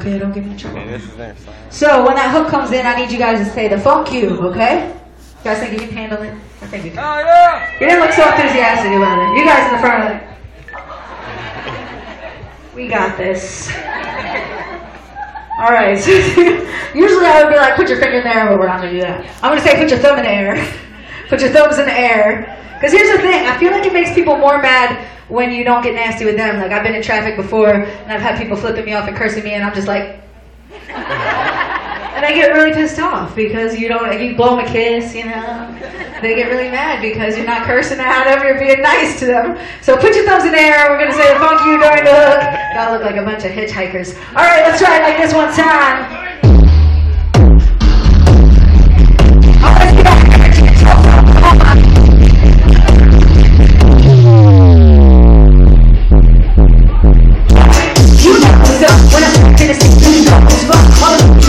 Okay, don't get me in trouble. Man, this is their song. So when that hook comes in, I need you guys to say the funk you, okay? You guys think you can handle it? I think you can. Oh, yeah! You didn't look so enthusiastic about it. You guys in the front. of it. we got this. All right. usually I would be like, put your finger in the air, but we're not gonna do that. I'm gonna say, put your thumb in the air. put your thumbs in the air. Because here's the thing, I feel like it makes people more mad when you don't get nasty with them. Like I've been in traffic before, and I've had people flipping me off and cursing me, and I'm just like. And I get really pissed off because you don't, you blow them a kiss, you know. They get really mad because you're not cursing at them, you're being nice to them. So put your thumbs in the air, we're gonna say funk you during the hook. Gotta look like a bunch of hitchhikers. Alright, let's try it like this one time. You know when I'm city, you know what's up.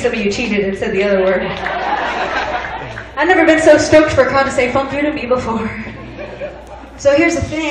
Some of you cheated and said the other word. I've never been so stoked for a crowd to say funk me before. So here's the thing.